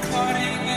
clotting